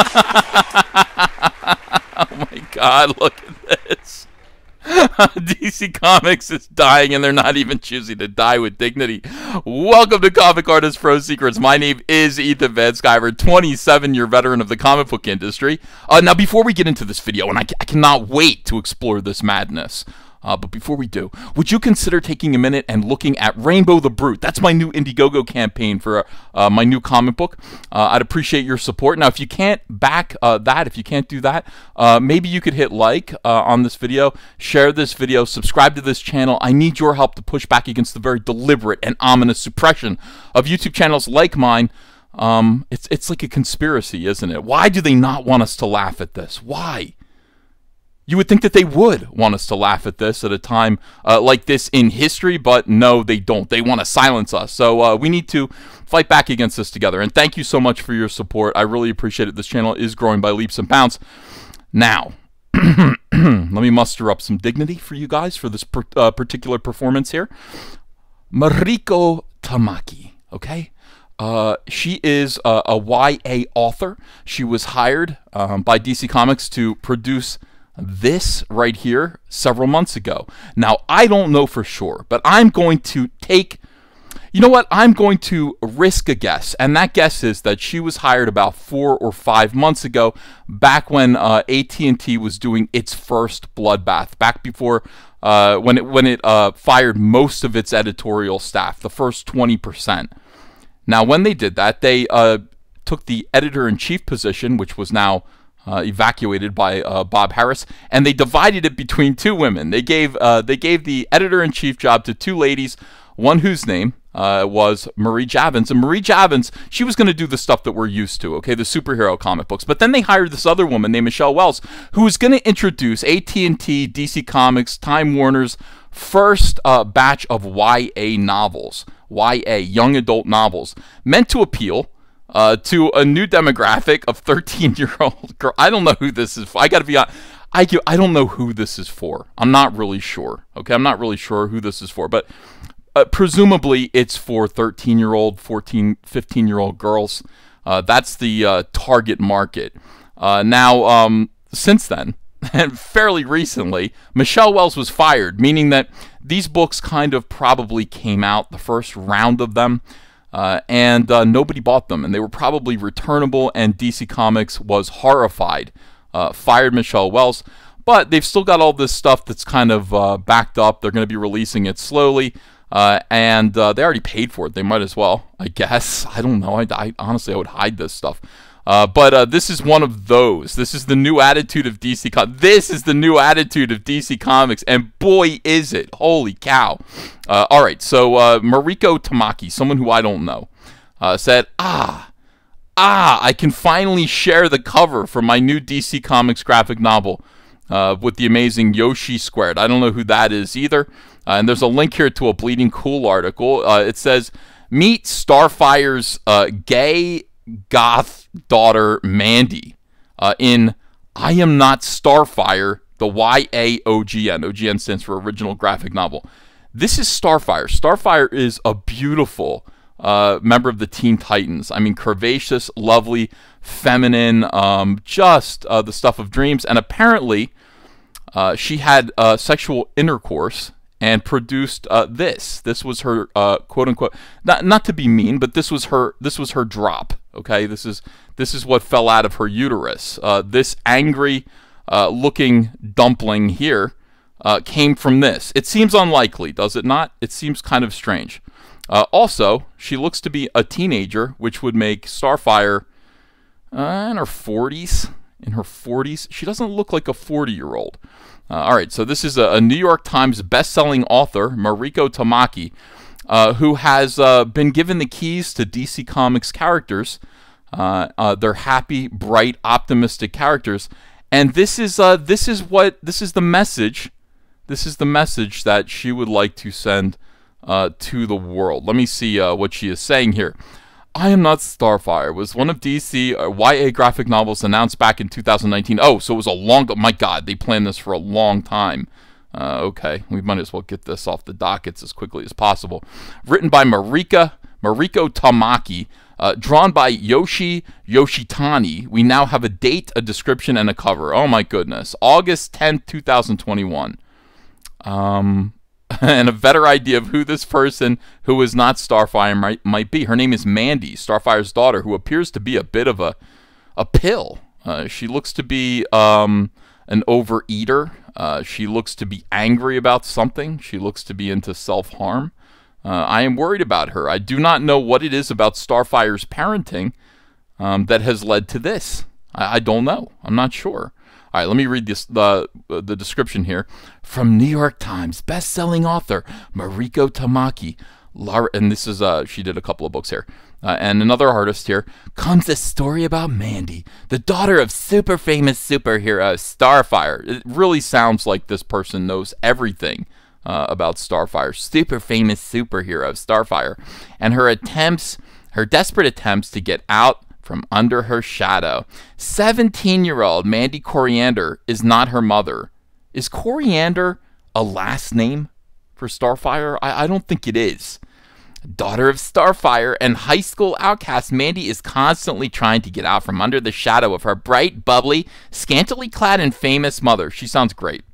oh my god, look at this. DC Comics is dying and they're not even choosing to die with dignity. Welcome to Comic Artist Pro Secrets. My name is Ethan Van Sciver, 27 year veteran of the comic book industry. Uh, now, before we get into this video, and I, I cannot wait to explore this madness, uh, but before we do, would you consider taking a minute and looking at Reignbow the Brute? That's my new Indiegogo campaign for uh, my new comic book. Uh, I'd appreciate your support. Now, if you can't back uh, that, if you can't do that, uh, maybe you could hit like uh, on this video, share this video, subscribe to this channel. I need your help to push back against the very deliberate and ominous suppression of YouTube channels like mine. Um, it's it's like a conspiracy, isn't it? Why do they not want us to laugh at this? Why? You would think that they would want us to laugh at this at a time uh, like this in history, but no, they don't. They want to silence us. So uh, we need to fight back against this together. And thank you so much for your support. I really appreciate it. This channel is growing by leaps and bounds. Now, let me muster up some dignity for you guys for this per uh, particular performance here. Mariko Tamaki, okay? Uh, she is a, a, YA author. She was hired um, by DC Comics to produce this right here several months ago. Now, I don't know for sure, but I'm going to take you know what? I'm going to risk a guess, and that guess is that she was hired about four or five months ago, back when uh, AT&T was doing its first bloodbath, back before uh, when it when it uh, fired most of its editorial staff, the first 20%. Now, when they did that, they uh, took the editor in chief position, which was now uh, evacuated by uh, Bob Harras, and they divided it between two women. They gave uh, they gave the editor in chief job to two ladies, one whose name uh, was Marie Javins, and Marie Javins she was going to do the stuff that we're used to, okay, the superhero comic books. But then they hired this other woman named Michelle Wells, who was going to introduce AT and T, DC Comics, Time Warner's first uh, batch of YA novels, YA young adult novels, meant to appeal uh, to a new demographic of 13 year old girl. I don't know who this is for. I got to be honest. I, I don't know who this is for. I'm not really sure. Okay, I'm not really sure who this is for, but uh, presumably it's for 13 year old, 14, 15 year old girls. Uh, that's the uh, target market. Uh, now, um, since then, and fairly recently, Michelle Wells was fired, meaning that these books kind of probably came out, the first round of them, uh, and uh, nobody bought them, and they were probably returnable. And DC Comics was horrified, uh, fired Michelle Wells, but they've still got all this stuff that's kind of uh, backed up. They're going to be releasing it slowly, uh, and uh, they already paid for it. They might as well, I guess. I don't know. I, I honestly, I would hide this stuff. Uh, but uh, this is one of those. This is the new attitude of DC. This is the new attitude of DC Comics, and boy, is it! Holy cow! Uh, all right, so uh, Mariko Tamaki, someone who I don't know, uh, said, "Ah, ah, I can finally share the cover for my new DC Comics graphic novel uh, with the amazing Yoshi Squared." I don't know who that is either. and there's a link here to a Bleeding Cool article. it says, "Meet Starfire's gay." Goth daughter Mandy uh, in I Am Not Starfire, the YAOGN. OGN stands for Original Graphic Novel. This is Starfire. Starfire is a beautiful uh, member of the Teen Titans. I mean, curvaceous, lovely, feminine, um, just uh, the stuff of dreams. And apparently, uh, she had uh, sexual intercourse and produced uh, this. This was her uh, quote unquote not not to be mean, but this was her this was her drop. Okay, this is this is what fell out of her uterus. Uh, this angry uh, looking dumpling here uh, came from this. It seems unlikely, does it not? It seems kind of strange. Uh, also, she looks to be a teenager, which would make Starfire in her 40s. In her 40s, she doesn't look like a 40 year old. Uh, all right, so this is a, a New York Times best-selling author, Mariko Tamaki, uh, who has uh, been given the keys to DC Comics characters. Uh, uh, they're happy, bright, optimistic characters, and this is uh, this is what this is the message. This is the message that she would like to send to the world. Let me see what she is saying here. I Am Not Starfire was one of DC uh, YA graphic novels announced back in 2019. Oh, so it was a long. My God, they planned this for a long time. Uh, okay, we might as well get this off the dockets as quickly as possible. Written by Marika Mariko Tamaki, uh, drawn by Yoshi Yoshitani. We now have a date, a description, and a cover. Oh my goodness. August 10th, 2021. Um, and a better idea of who this person who is not Starfire might, might be. Her name is Mandy, Starfire's daughter, who appears to be a bit of a, a pill. Uh, she looks to be um, an overeater. Uh, she looks to be angry about something. She looks to be into self harm. Uh, I am worried about her. I do not know what it is about Starfire's parenting um, that has led to this. I, I, don't know. I'm not sure. All right, let me read this, the the description here from New York Times best-selling author Mariko Tamaki. and this is uh, she did a couple of books here. Uh, and another artist here comes a story about Mandy, the daughter of super famous superhero Starfire. It really sounds like this person knows everything uh, about Starfire, super famous superhero Starfire, and her attempts, her desperate attempts to get out from under her shadow. 17 year old Mandy Coriander is not her mother. Is Coriander a last name for Starfire? I, I don't think it is. Daughter of Starfire and high school outcast, Mandy is constantly trying to get out from under the shadow of her bright, bubbly, scantily clad, and famous mother. She sounds great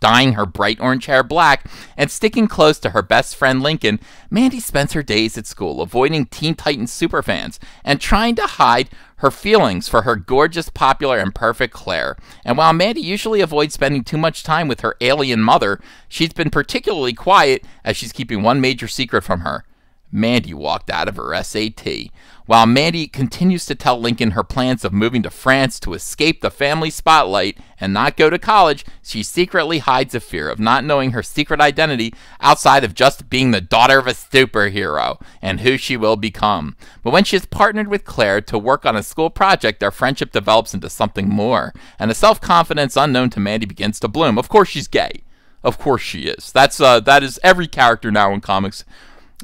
dyeing her bright orange hair black and sticking close to her best friend Lincoln, Mandy spends her days at school avoiding Teen Titans superfans and trying to hide her feelings for her gorgeous, popular, and perfect Claire. And while Mandy usually avoids spending too much time with her alien mother, she's been particularly quiet as she's keeping one major secret from her. Mandy walked out of her SAT. While Mandy continues to tell Lincoln her plans of moving to France to escape the family spotlight and not go to college, she secretly hides a fear of not knowing her secret identity outside of just being the daughter of a superhero and who she will become. But when she is partnered with Claire to work on a school project, their friendship develops into something more, and a self confidence unknown to Mandy begins to bloom. Of course, she's gay. Of course she is. That's uh, that is every character now in comics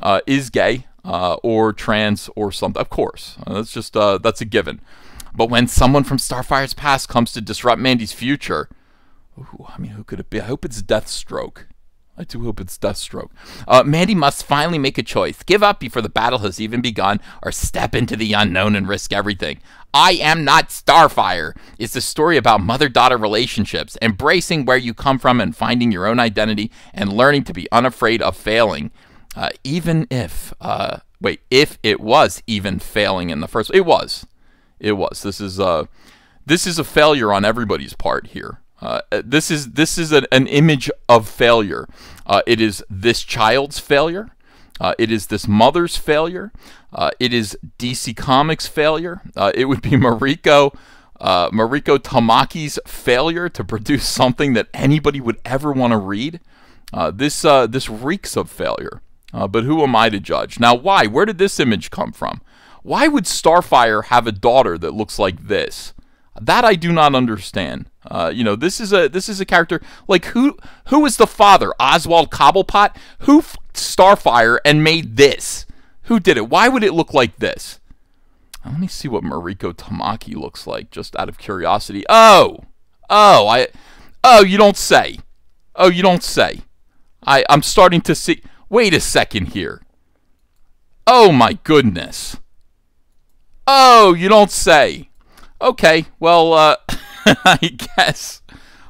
uh, is gay uh, or trans or something. Of course, uh, that's just uh, that's a given. But when someone from Starfire's past comes to disrupt Mandy's future, ooh, I mean, who could it be? I hope it's Deathstroke. I do hope it's Deathstroke. Uh, Mandy must finally make a choice. Give up before the battle has even begun, or step into the unknown and risk everything. I Am Not Starfire is the story about mother daughter relationships, embracing where you come from and finding your own identity, and learning to be unafraid of failing uh, even if uh, wait, if it was even failing in the first, it was, it was. This is uh, this is a failure on everybody's part here. Uh, this is this is an, an image of failure. Uh, it is this child's failure. Uh, it is this mother's failure. Uh, it is DC Comics' failure. Uh, it would be Mariko uh, Mariko Tamaki's failure to produce something that anybody would ever want to read. Uh, this uh, this reeks of failure. Uh, but who am I to judge? Now, why? Where did this image come from? Why would Starfire have a daughter that looks like this? That I do not understand. Uh, you know, this is a this is a character like who who is the father? Oswald Cobblepot? Who Starfire and made this? Who did it? Why would it look like this? Let me see what Mariko Tamaki looks like, just out of curiosity. Oh, oh, I, oh, you don't say. Oh, you don't say. I I'm starting to see. Wait a second here. Oh my goodness. Oh, you don't say. Okay, well, uh, I guess.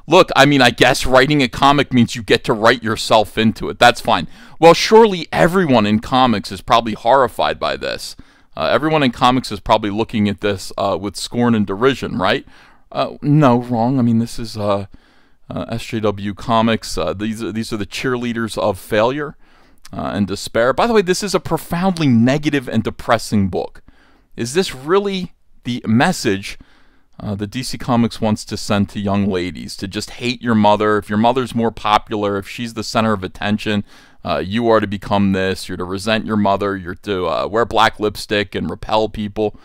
Look, I mean, I guess writing a comic means you get to write yourself into it. That's fine. Well, surely everyone in comics is probably horrified by this. Uh, everyone in comics is probably looking at this uh, with scorn and derision, right? Uh, no, wrong. I mean, this is uh, uh, SJW Comics. Uh, these, are, these are the cheerleaders of failure uh, and despair. By the way, this is a profoundly negative and depressing book. Is this really the message uh, that DC Comics wants to send to young ladies? To just hate your mother. If your mother's more popular, if she's the center of attention, uh, you are to become this. You're to resent your mother. You're to uh, wear black lipstick and repel people.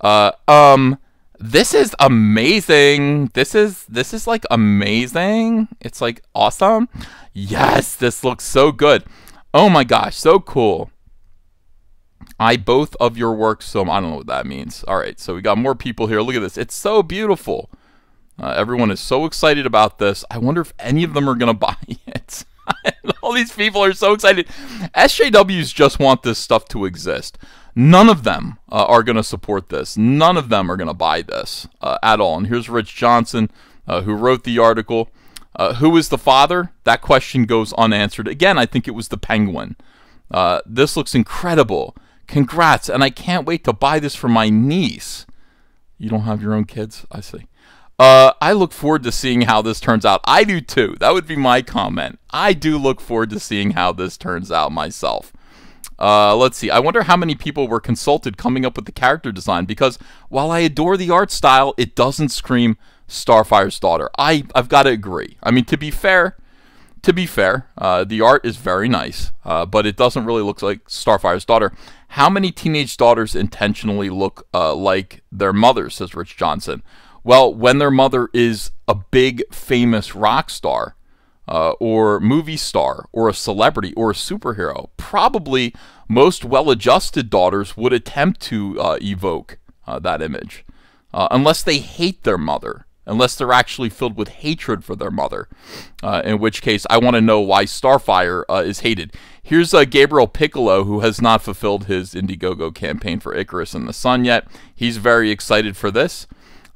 Uh, um, this is amazing. This is this is like amazing. It's like awesome. Yes, this looks so good. Oh my gosh, so cool. I both of your works so I don't know what that means. All right, so we got more people here. Look at this. It's so beautiful. Uh, everyone is so excited about this. I wonder if any of them are going to buy it. All these people are so excited. SJWs just want this stuff to exist. None of them uh, are going to support this. None of them are going to buy this uh, at all. And here's Rich Johnston, uh, who wrote the article. Uh, who is the father? That question goes unanswered. Again, I think it was the penguin. Uh, this looks incredible. Congrats. And I can't wait to buy this for my niece. You don't have your own kids? I see. Uh, I look forward to seeing how this turns out. I do too. That would be my comment. I do look forward to seeing how this turns out myself. Uh, let's see. I wonder how many people were consulted coming up with the character design because while I adore the art style, it doesn't scream Starfire's daughter. I I've got to agree. I mean, to be fair, to be fair, uh, the art is very nice, uh, but it doesn't really look like Starfire's daughter. How many teenage daughters intentionally look uh, like their mother? Says Rich Johnston. Well, when their mother is a big famous rock star, uh, or movie star, or a celebrity, or a superhero, probably most well adjusted daughters would attempt to uh, evoke uh, that image. Uh, unless they hate their mother, unless they're actually filled with hatred for their mother, uh, in which case I want to know why Starfire uh, is hated. Here's Gabriel Picolo, who has not fulfilled his Indiegogo campaign for Icarus and the Sun yet. He's very excited for this.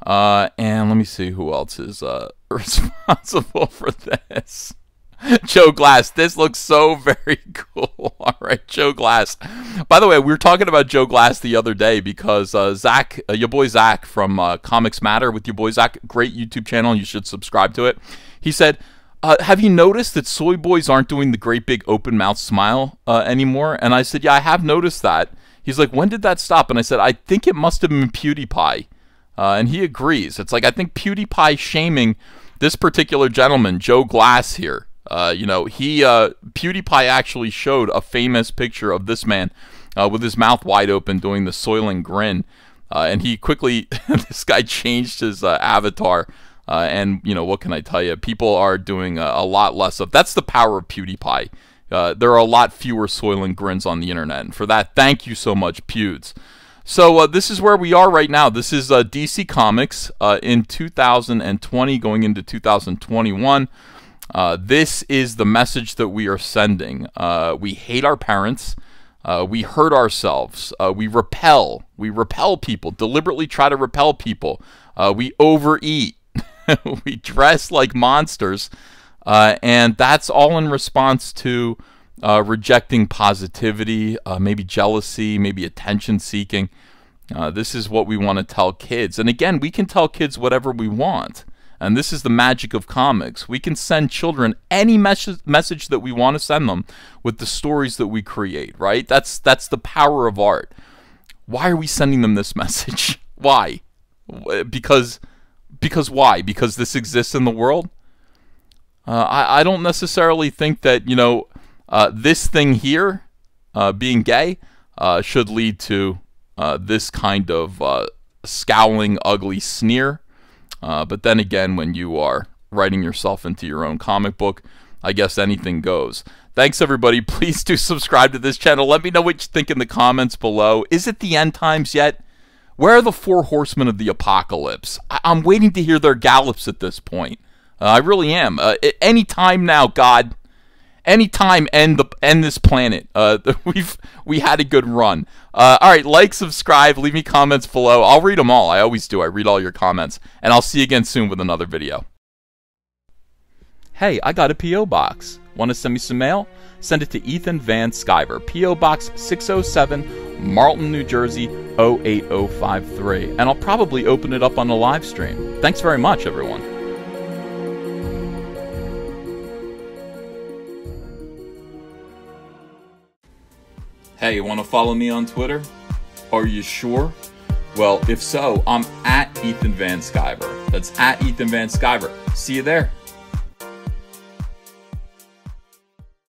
Uh, and let me see who else is uh, responsible for this. Joe Glass. This looks so very cool. All right, Joe Glass. By the way, we were talking about Joe Glass the other day because uh, Zach, uh, your boy Zach from uh, Comics Matter with your boy Zach, great YouTube channel. You should subscribe to it. He said, uh, "Have you noticed that soy boys aren't doing the great big open mouth smile uh, anymore?" And I said, "Yeah, I have noticed that." He's like, "When did that stop?" And I said, "I think it must have been PewDiePie." Uh, and he agrees. It's like I think PewDiePie shaming this particular gentleman, Joe Glass here. Uh, you know, he uh, PewDiePie actually showed a famous picture of this man uh, with his mouth wide open doing the soiling grin, uh, and he quickly this guy changed his uh, avatar. And you know what can I tell you? People are doing a, a lot less of. That's the power of PewDiePie. there are a lot fewer soiling grins on the internet, and for that, thank you so much, Pewds. So this is where we are right now. This is DC Comics in 2020 going into 2021. Uh, this is the message that we are sending. Uh, we hate our parents. Uh, we hurt ourselves. we repel. We repel people. Deliberately try to repel people. we overeat. we dress like monsters. and that's all in response to uh, rejecting positivity, uh, maybe jealousy, maybe attention seeking. Uh, this is what we want to tell kids. And again, we can tell kids whatever we want. And this is the magic of comics. We can send children any mes- message that we want to send them with the stories that we create, right? That's that's the power of art. Why are we sending them this message? why? Because because why? Because this exists in the world? Uh, I, I don't necessarily think that, you know, uh, this thing here, uh, being gay, uh, should lead to uh, this kind of uh, scowling, ugly sneer. Uh, but then again, when you are writing yourself into your own comic book, I guess anything goes. Thanks, everybody. Please do subscribe to this channel. Let me know what you think in the comments below. Is it the end times yet? Where are the four horsemen of the apocalypse? I- am waiting to hear their gallops at this point. Uh, I really am. Uh, any time now, God, anytime end the end this planet. Uh, we've we had a good run. Uh, all right, like, subscribe, leave me comments below. I'll read them all. I always do. I read all your comments, and I'll see you again soon with another video. Hey, I got a PO box. Want to send me some mail? Send it to Ethan Van Sciver, PO Box 607, Marlton, New Jersey 08053, and I'll probably open it up on the live stream. Thanks very much, everyone. Hey, you want to follow me on Twitter? Are you sure? Well, if so, I'm at Ethan Van Sciver. That's at Ethan Van Sciver. See you there.